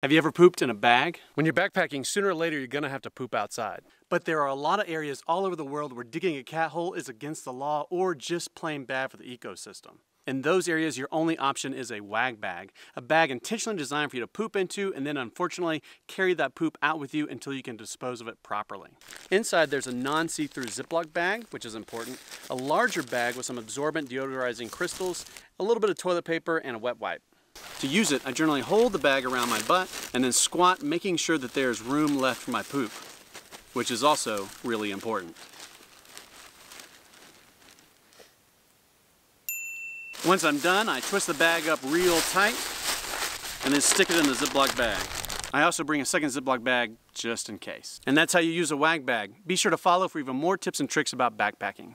Have you ever pooped in a bag? When you're backpacking, sooner or later you're gonna have to poop outside. But there are a lot of areas all over the world where digging a cat hole is against the law or just plain bad for the ecosystem. In those areas, your only option is a wag bag, a bag intentionally designed for you to poop into and then unfortunately carry that poop out with you until you can dispose of it properly. Inside there's a non-see-through Ziploc bag, which is important, a larger bag with some absorbent deodorizing crystals, a little bit of toilet paper, and a wet wipe. To use it, I generally hold the bag around my butt and then squat, making sure that there's room left for my poop, which is also really important. Once I'm done, I twist the bag up real tight and then stick it in the Ziploc bag. I also bring a second Ziploc bag just in case. And that's how you use a wag bag. Be sure to follow for even more tips and tricks about backpacking.